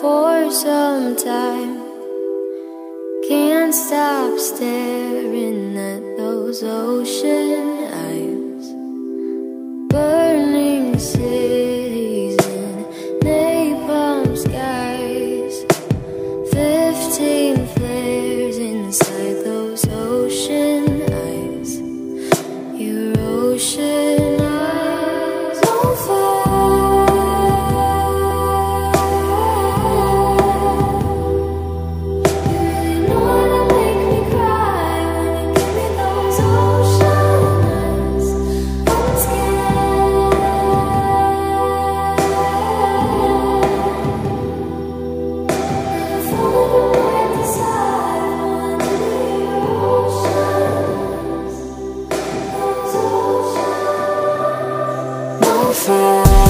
for some time. Can't stop staring at those ocean eyes. Burning. far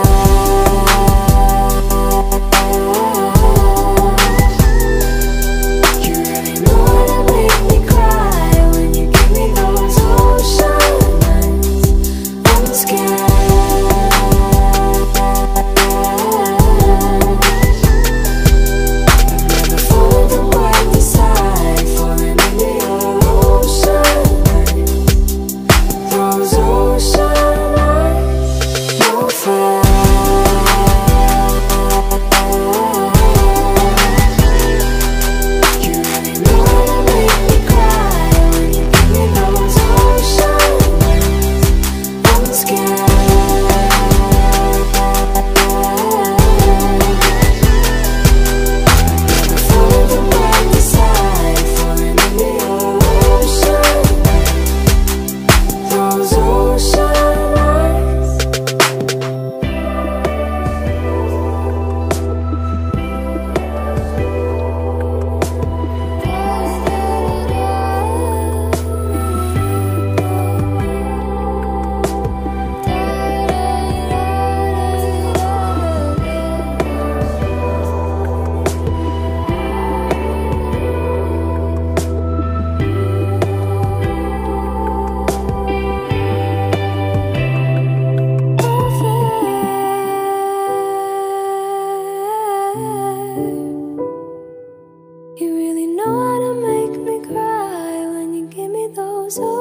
So.